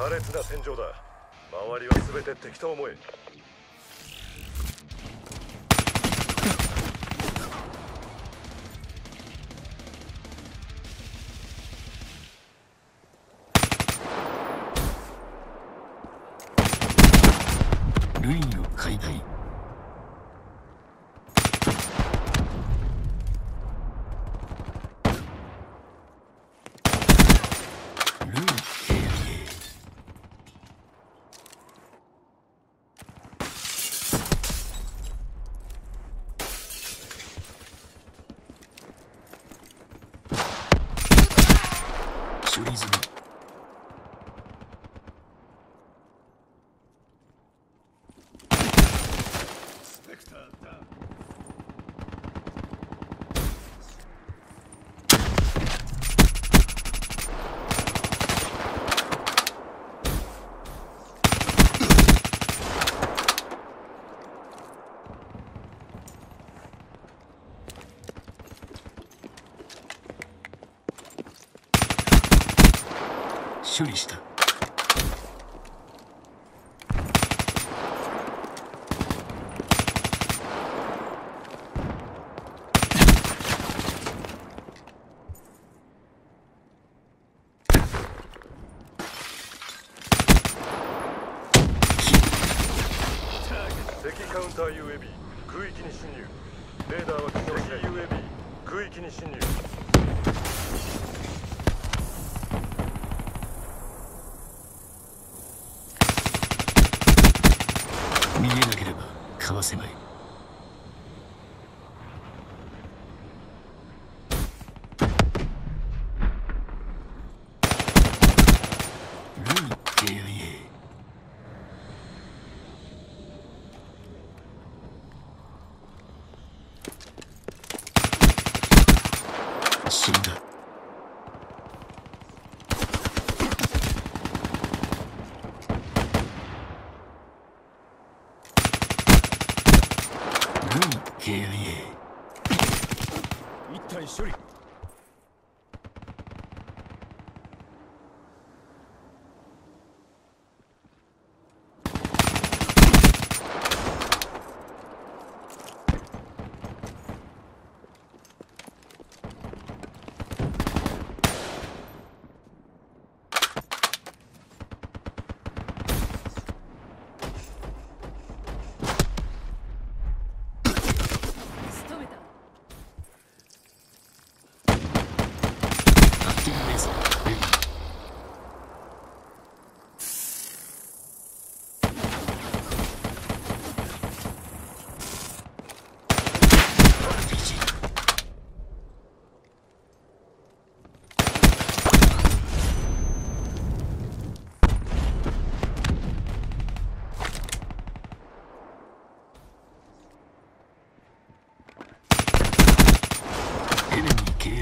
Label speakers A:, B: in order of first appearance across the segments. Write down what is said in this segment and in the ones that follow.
A: 苛烈な戦場だ。周りは全て敵と思え。
B: ルインを解体ルイン KIA 処処理した。
A: 敵カウンター UAB 空域に侵入。レーダーは機能し UAB 空域に侵入。
B: かわせない。死んだ。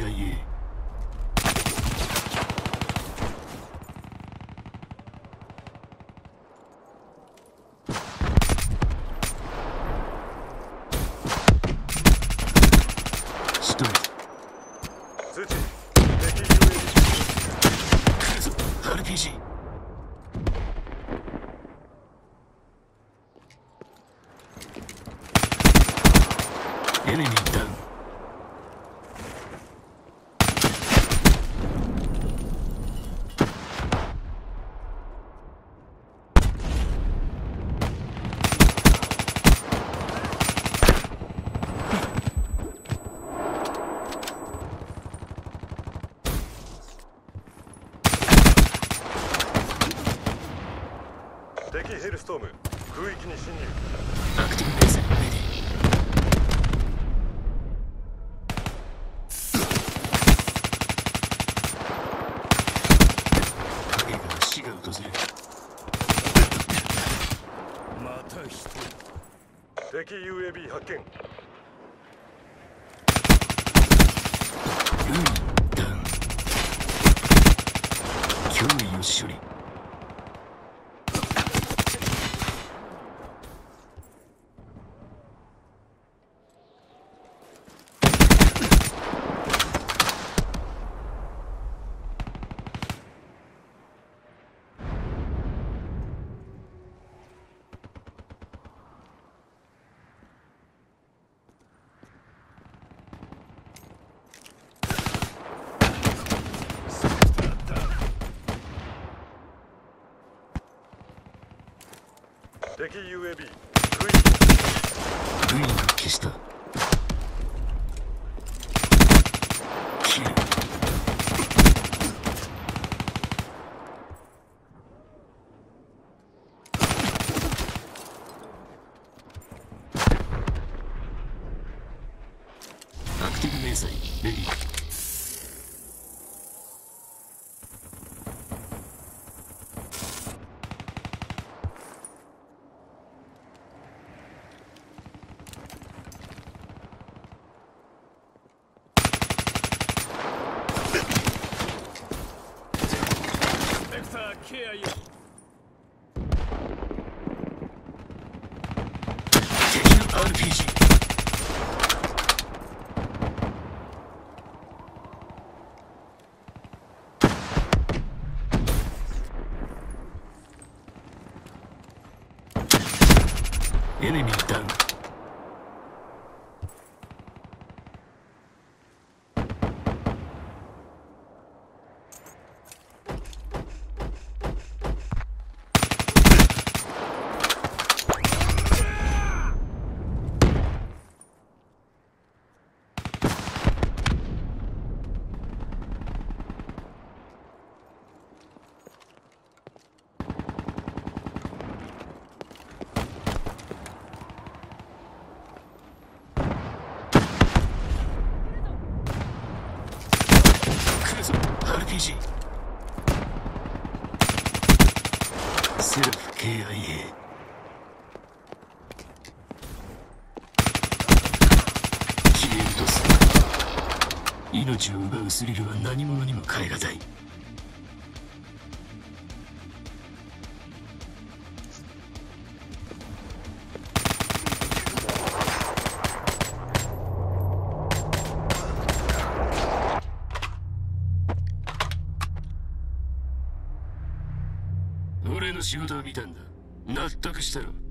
A: चाहिए 敵ヘルストーム。空域に侵入。
B: アクティブベースレディ影から死が訪れる
A: また一人。敵 UAB 発見。
B: ルイダウン脅威を処理
A: 敵 UAV
B: ルインが消した。キル。アクティブ迷彩レディー
A: ベクターケアユ
B: 敵の RPG エネミーダウン来るぞ RPG セルフ KIA 消えるとす命を奪うスリルは何者にも代え難い。の仕事を見たんだ。納得したろ。